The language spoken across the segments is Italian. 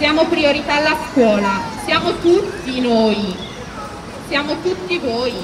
diamo priorità alla scuola, siamo tutti noi, siamo tutti voi.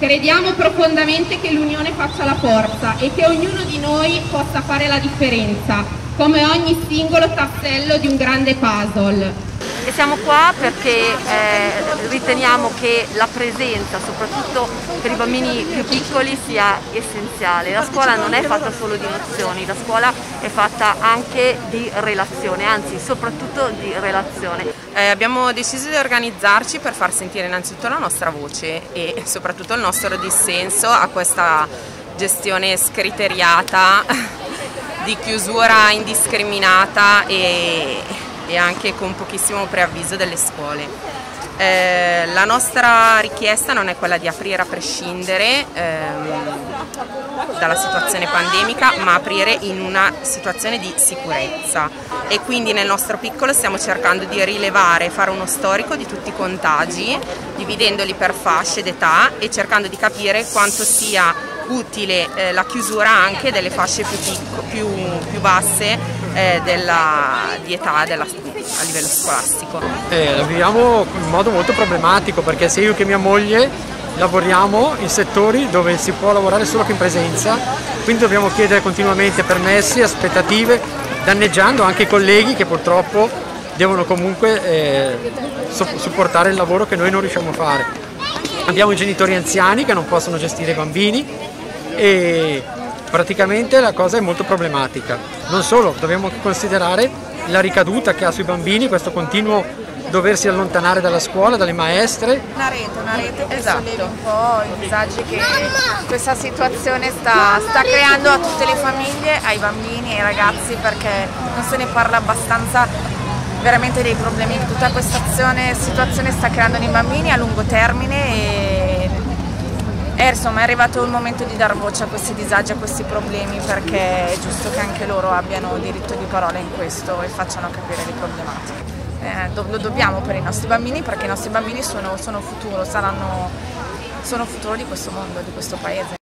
Crediamo profondamente che l'unione faccia la forza e che ognuno di noi possa fare la differenza, come ogni singolo tassello di un grande puzzle. E siamo qua perché eh, riteniamo che la presenza, soprattutto per i bambini più piccoli, sia essenziale. La scuola non è fatta solo di nozioni, la scuola è fatta anche di relazione, anzi soprattutto di relazione. Eh, abbiamo deciso di organizzarci per far sentire innanzitutto la nostra voce e soprattutto il nostro dissenso a questa gestione scriteriata di chiusura indiscriminata e e anche con pochissimo preavviso delle scuole. Eh, la nostra richiesta non è quella di aprire a prescindere ehm, dalla situazione pandemica, ma aprire in una situazione di sicurezza e quindi nel nostro piccolo stiamo cercando di rilevare, fare uno storico di tutti i contagi, dividendoli per fasce d'età e cercando di capire quanto sia utile eh, la chiusura anche delle fasce più, più, più basse eh, della, di età della, a livello scolastico. Eh, la viviamo in modo molto problematico perché se io e mia moglie lavoriamo in settori dove si può lavorare solo che in presenza, quindi dobbiamo chiedere continuamente permessi, aspettative, danneggiando anche i colleghi che purtroppo devono comunque eh, supportare il lavoro che noi non riusciamo a fare. Abbiamo i genitori anziani che non possono gestire i bambini e praticamente la cosa è molto problematica. Non solo, dobbiamo considerare la ricaduta che ha sui bambini questo continuo doversi allontanare dalla scuola, dalle maestre. Una rete, una rete che esatto. sollevi un po' i disagi che questa situazione sta, sta, creando a tutte le famiglie, ai bambini, ai ragazzi perché non se ne parla abbastanza veramente dei problemi che tutta questa situazione sta creando nei bambini a lungo termine e e insomma è arrivato il momento di dar voce a questi disagi, a questi problemi perché è giusto che anche loro abbiano diritto di parola in questo e facciano capire le problematiche. Eh, lo dobbiamo per i nostri bambini perché i nostri bambini sono, sono futuro, saranno, sono futuro di questo mondo, di questo paese.